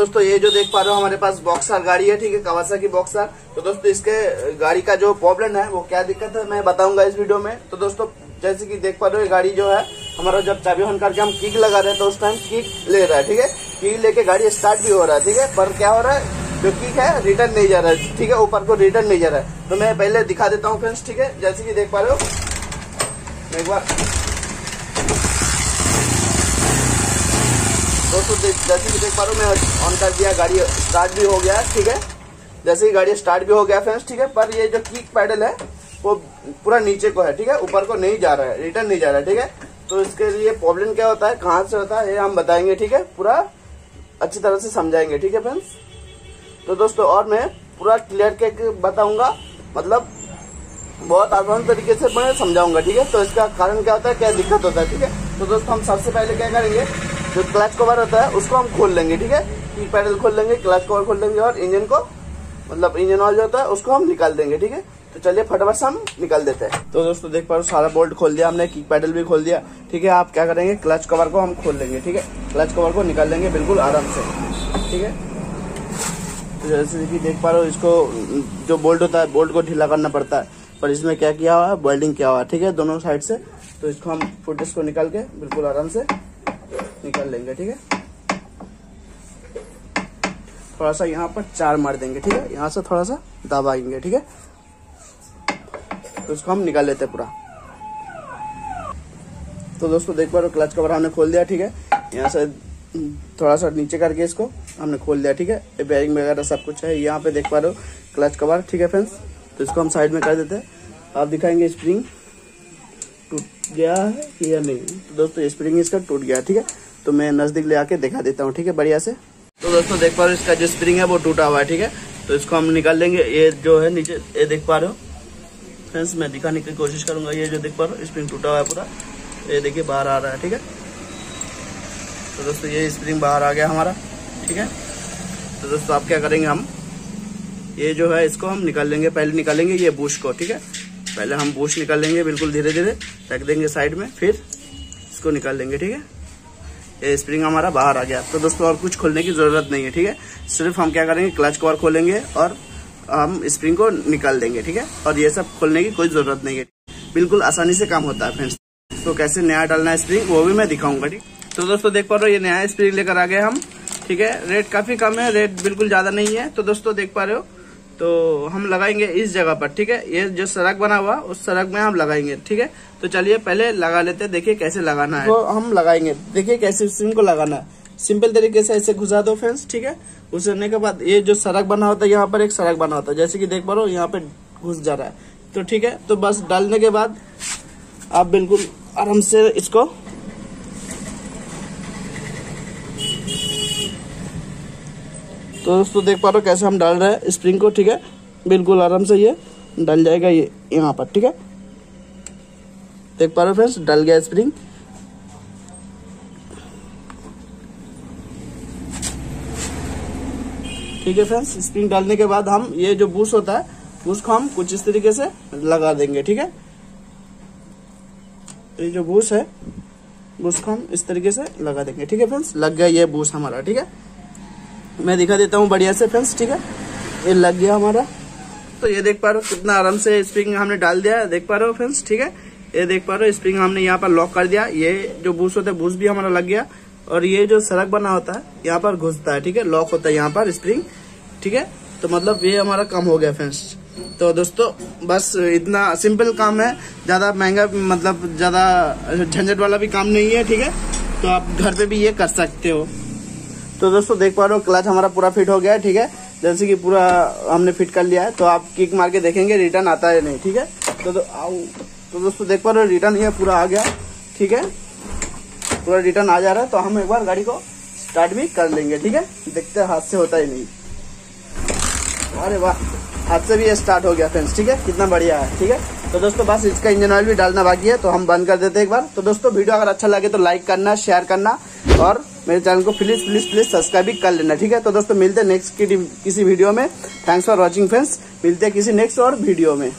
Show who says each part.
Speaker 1: दोस्तों, ये जो देख पा रहे हो, हमारे पास बॉक्सर गाड़ी है, ठीक है कवासा की बॉक्सर तो दोस्तों, इसके गाड़ी का जो प्रॉब्लम है, वो क्या दिक्कत है, मैं बताऊँगा इस वीडियो में। तो दोस्तों, जैसे कि देख पा रहे हो गाड़ी जो है, हमारा जब चाबी ऑन करके हम किक लगा रहे हैं तो उस टाइम किक ले रहा है, ठीक है? किक लेके गाड़ी स्टार्ट भी हो रहा है, ठीक है? पर क्या हो रहा है, जो किक है रिटर्न नहीं जा रहा है, ठीक है? ऊपर को रिटर्न नहीं जा रहा है। तो मैं पहले दिखा देता हूँ फ्रेंड्स ठीक है? जैसे कि देख पा रहे हो एक बार दोस्तों जैसे कि देख पा रहे हो, मैं ऑन कर दिया, गाड़ी स्टार्ट भी हो गया, ठीक है? जैसे ही गाड़ी स्टार्ट भी हो गया फ्रेंड्स ठीक है? पर ये जो किक पैडल है, वो पूरा नीचे को है, ठीक है? ऊपर को नहीं जा रहा है रिटर्न नहीं जा रहा है, ठीक है? तो इसके लिए प्रॉब्लम क्या होता है, कहाँ से होता है, ये हम बताएँगे, ठीक है? पूरा अच्छी तरह से समझाएँगे, ठीक है फ्रेंड्स तो दोस्तों, और मैं पूरा क्लियर के बताऊँगा मतलब बहुत आसान तरीके से मैं समझाऊँगा, ठीक है? तो इसका कारण क्या होता है, क्या दिक्कत होता है, ठीक है? तो दोस्तों, हम सबसे पहले क्या करेंगे जो क्लच कवर होता है, उसको हम खोल लेंगे, ठीक है? की पैडल खोल लेंगे क्लच कवर खोल लेंगे और इंजन को मतलब इंजन ऑयल जो होता है, उसको हम निकाल देंगे, ठीक है? तो चलिए फटाफट से हम निकाल देते हैं। तो दोस्तों, देख पा रहे सारा बोल्ट खोल दिया हमने की पैडल भी खोल दिया। ठीक है, आप क्या करेंगे क्लच कवर को हम खोल लेंगे, ठीक है? क्लच कवर को निकाल लेंगे बिल्कुल आराम से, ठीक है? तो जैसे कि देख पा रहे हो, इसको, जो बोल्ट होता है बोल्ट को ढीला करना पड़ता है। पर इसमें क्या किया हुआ है वेल्डिंग किया हुआ है, ठीक है? दोनों साइड से। तो इसको हम फुटेज को निकाल के बिल्कुल आराम से निकाल लेंगे, ठीक है? थोड़ा सा यहाँ पर चार मार देंगे, ठीक है? यहाँ से थोड़ा सा दबाएँगे, ठीक है? तो इसको हम निकाल लेते हैं पूरा। तो दोस्तों, देख पा रहे क्लच कवर हमने खोल दिया, ठीक है? यहाँ से थोड़ा सा नीचे करके इसको हमने खोल दिया, ठीक है? बेरिंग वगैरह सब कुछ है, यहाँ पे देख पा रहे हो, क्लच कवर, ठीक है फ्रेंड्स तो इसको हम साइड में कर देते हैं। आप दिखाएँगे स्प्रिंग टूट गया है या नहीं? तो दोस्तों स्प्रिंग इसका टूट गया ठीक है? तो मैं नज़दीक ले आके दिखा देता हूँ, ठीक है? बढ़िया से। तो दोस्तों, देख पा रहे हो, इसका जो स्प्रिंग है, वो टूटा हुआ है, ठीक है? तो इसको हम निकाल लेंगे। ये जो है, नीचे, ये देख पा रहे हो? फ्रेंड्स मैं दिखाने की कोशिश करूँगा। ये जो देख पा रहे हो स्प्रिंग टूटा हुआ है पूरा। ये देखिए, बाहर आ रहा है, ठीक है? तो दोस्तों, ये स्प्रिंग बाहर आ गया हमारा, ठीक है? तो दोस्तों, आप क्या करेंगे हम? ये जो है, इसको हम निकाल लेंगे। पहले निकालेंगे ये बुश को, ठीक है? पहले हम बुश निकाल लेंगे, बिल्कुल धीरे धीरे रख देंगे साइड में, फिर इसको निकाल लेंगे, ठीक है? स्प्रिंग हमारा बाहर आ गया। तो दोस्तों, और कुछ खोलने की ज़रूरत नहीं है, ठीक है? सिर्फ़ हम क्या करेंगे क्लच कवर खोलेंगे और हम स्प्रिंग को निकाल देंगे, ठीक है? और ये सब खोलने की कोई ज़रूरत नहीं है। बिल्कुल आसानी से काम होता है फ्रेंड्स तो कैसे नया डालना है स्प्रिंग वो भी मैं दिखाऊँगा, ठीक? तो दोस्तों, देख पा रहे हो, ये नया स्प्रिंग लेकर आ गए हम, ठीक है? रेट काफ़ी कम है रेट बिल्कुल ज़्यादा नहीं है। तो दोस्तों, देख पा रहे हो तो हम लगाएँगे इस जगह पर, ठीक है? ये जो सड़क बना हुआ, उस सड़क में हम लगाएँगे, ठीक है? तो चलिए पहले लगा लेते हैं, देखिए कैसे लगाना है। तो हम लगाएँगे, देखिए कैसे स्विंग को लगाना है। सिंपल तरीके से ऐसे घुसा दो फ्रेंड्स ठीक है? घुसने के बाद ये जो सड़क बना होता है, यहाँ पर एक सड़क बना होता है। जैसे कि देख पा रहे हो, यहाँ पे घुस जा रहा है। तो ठीक है तो बस डालने के बाद आप बिल्कुल आराम से इसको तो दोस्तों, देख पा रहे हो कैसे हम डाल रहे हैं स्प्रिंग को, ठीक है? बिल्कुल आराम से ये डल जाएगा ये, यहाँ पर, ठीक है? देख पा रहे हो फ्रेंड्स डल गया स्प्रिंग ठीक है फ्रेंड्स स्प्रिंग डालने के बाद हम ये जो बूस होता है बूस को हम कुछ इस तरीके से लगा देंगे, ठीक है? ये जो बूस है बूस को हम इस तरीके से लगा देंगे, ठीक है फ्रेंड्स लग गया ये बूस हमारा, ठीक है? मैं दिखा देता हूँ बढ़िया से फ्रेंड्स ठीक है? ये लग गया हमारा। तो ये देख पा रहे हो कितना आराम से स्प्रिंग हमने डाल दिया देख पा रहे हो फ्रेंड्स ठीक है? ये देख पा रहे हो स्प्रिंग हमने यहाँ पर लॉक कर दिया। ये जो बूस होता है बूस भी हमारा लग गया। और ये जो सड़क बना होता है, यहाँ पर घुसता है, ठीक है? लॉक होता है यहाँ पर स्प्रिंग ठीक है? तो मतलब ये हमारा काम हो गया फ्रेंड्स तो दोस्तों, बस इतना सिंपल काम है। ज़्यादा महँगा मतलब ज़्यादा झंझट वाला भी काम नहीं है, ठीक है? तो आप घर पे भी ये कर सकते हो। तो दोस्तों देख पा रहे हो क्लच हमारा पूरा फिट हो गया है ठीक है? जैसे कि पूरा हमने फिट कर लिया है। तो आप किक मार के देखेंगे रिटर्न आता है नहीं ठीक है? तो, तो आओ। तो दोस्तों देख पा रहे हो रिटर्न ये पूरा आ गया ठीक है? पूरा रिटर्न आ जा रहा है तो हम एक बार गाड़ी को स्टार्ट भी कर लेंगे ठीक है? देखते हाथ से होता ही नहीं। अरे वाह हाथ से भी ये स्टार्ट हो गया फ्रेंड्स ठीक है? कितना बढ़िया है ठीक है? तो दोस्तों बस इसका इंजन ऑयल भी डालना बाकी है तो हम बंद कर देते हैं एक बार। तो दोस्तों वीडियो अगर अच्छा लगे तो लाइक करना शेयर करना और मेरे चैनल को प्लीज़ प्लीज़ प्लीज़ सब्सक्राइब भी कर लेना, ठीक है? तो दोस्तों, मिलते हैं नेक्स्ट किसी वीडियो में। थैंक्स फॉर वॉचिंग फ्रेंड्स मिलते हैं किसी नेक्स्ट और वीडियो में।